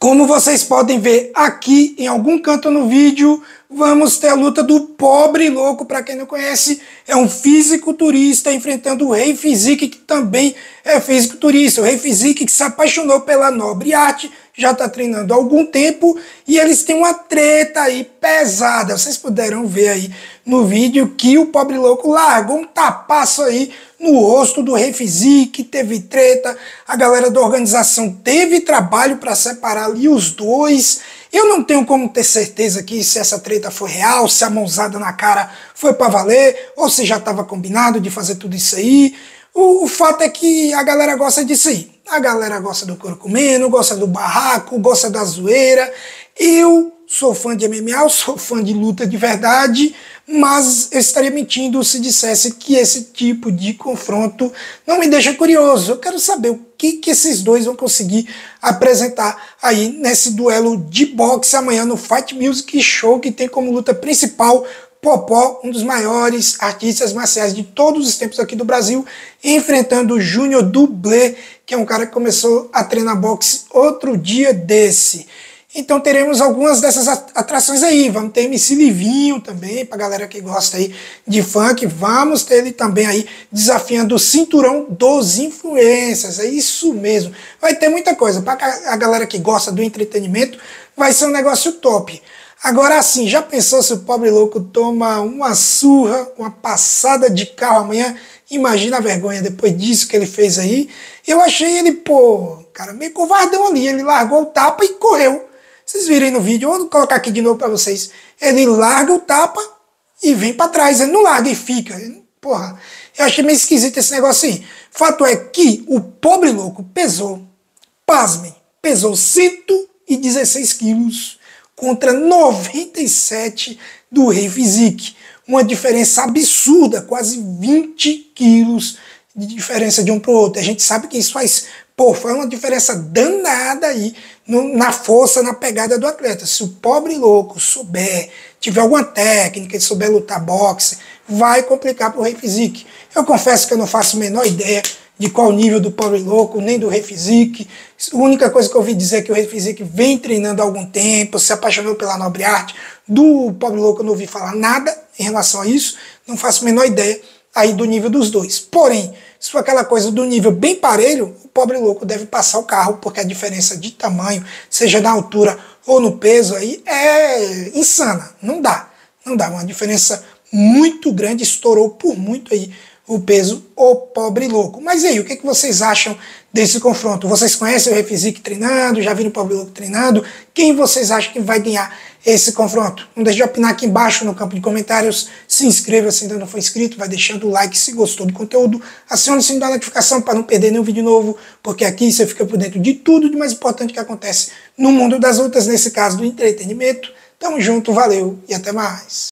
Como vocês podem ver aqui em algum canto no vídeo, vamos ter a luta do pobre louco, para quem não conhece, é um fisiculturista enfrentando o Rei Fisique, que também é fisiculturista. O Rei Fisique que se apaixonou pela nobre arte, já está treinando há algum tempo, e eles têm uma treta aí pesada. Vocês puderam ver aí no vídeo que o pobre louco largou um tapaço aí no rosto do Rei Fisique, teve treta, a galera da organização teve trabalho para separar ali os dois. Eu não tenho como ter certeza que se essa treta foi real, se a mãozada na cara foi para valer, ou se já estava combinado de fazer tudo isso aí. O, o, fato é que a galera gosta disso aí. A galera gosta do couro comendo, gosta do barraco, gosta da zoeira. Eu sou fã de MMA, sou fã de luta de verdade, mas eu estaria mentindo se dissesse que esse tipo de confronto não me deixa curioso. Eu quero saber o que, que esses dois vão conseguir apresentar aí nesse duelo de boxe amanhã no Fight Music Show, que tem como luta principal Popó, um dos maiores artistas marciais de todos os tempos aqui do Brasil, enfrentando o Júnior Dublé, que é um cara que começou a treinar boxe outro dia desse. Então teremos algumas dessas atrações aí. Vamos ter MC Livinho também, pra galera que gosta aí de funk. Vamos ter ele também aí desafiando o cinturão dos influencers. É isso mesmo. Vai ter muita coisa. Pra a galera que gosta do entretenimento, vai ser um negócio top. Agora assim, já pensou se o pobre louco toma uma surra, uma passada de carro amanhã? Imagina a vergonha depois disso que ele fez aí. Eu achei ele, pô, cara, meio covardão ali. Ele largou o tapa e correu. Vocês virem no vídeo, vou colocar aqui de novo para vocês. Ele larga o tapa e vem para trás. Ele não larga e fica. Porra, eu achei meio esquisito esse negócio aí. Fato é que o pobre louco pesou, pasmem, pesou 116 quilos contra 97 do Rei Fisique. Uma diferença absurda, quase 20 quilos de diferença de um para o outro. A gente sabe que isso faz Pô, foi uma diferença danada aí no, na força, na pegada do atleta. Se o pobre louco souber, tiver alguma técnica, souber lutar boxe, vai complicar para o Rei Fisique. Eu confesso que eu não faço a menor ideia de qual nível do pobre louco, nem do Rei Fisique. A única coisa que eu ouvi dizer é que o Rei Fisique vem treinando há algum tempo, se apaixonou pela nobre arte. Do pobre louco eu não ouvi falar nada em relação a isso, não faço a menor ideia aí do nível dos dois. Porém, se for aquela coisa do nível bem parelho, o pobre louco deve passar o carro, porque a diferença de tamanho, seja na altura ou no peso, aí é insana. Não dá. Não dá. Uma diferença muito grande, estourou por muito aí o peso o pobre louco. Mas aí, o que, que vocês acham desse confronto? Vocês conhecem o Refizic treinando? Já viram o pobre louco treinando? Quem vocês acham que vai ganhar esse confronto? Não deixe de opinar aqui embaixo no campo de comentários. Se inscreva se ainda não for inscrito, vai deixando o like se gostou do conteúdo. Acione o sininho da notificação para não perder nenhum vídeo novo, porque aqui você fica por dentro de tudo de mais importante que acontece no mundo das lutas, nesse caso do entretenimento. Tamo junto, valeu e até mais.